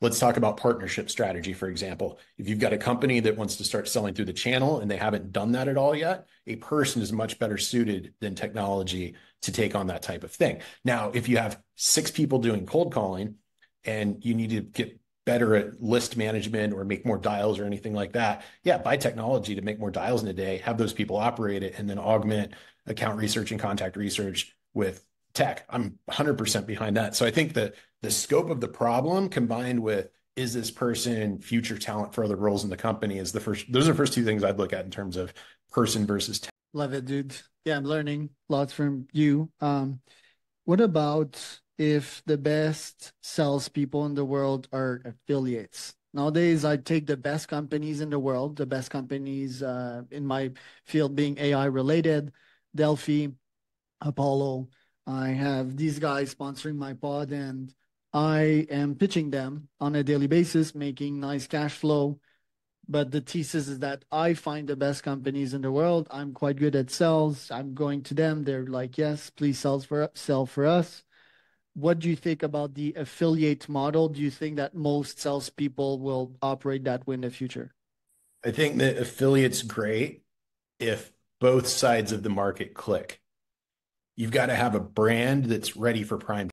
let's talk about partnership strategy, for example. If you've got a company that wants to start selling through the channel and they haven't done that at all yet, a person is much better suited than technology to take on that type of thing. Now, if you have six people doing cold calling and you need to get better at list management or make more dials or anything like that, yeah, buy technology to make more dials in a day, have those people operate it, and then augment account research and contact research with tech. I'm 100% behind that. So I think that the scope of the problem combined with is this person future talent for other roles in the company is the first, those are the first two things I'd look at in terms of person versus tech. Love it, dude. Yeah, I'm learning lots from you. Um, what about if the best salespeople in the world are affiliates? Nowadays, I take the best companies in the world, the best companies uh, in my field being AI related, Delphi, Apollo. I have these guys sponsoring my pod, and I am pitching them on a daily basis, making nice cash flow. But the thesis is that I find the best companies in the world. I'm quite good at sales. I'm going to them. They're like, yes, please sell for sell for us. What do you think about the affiliate model? Do you think that most salespeople will operate that way in the future? I think that affiliate's great if both sides of the market click. You've got to have a brand that's ready for prime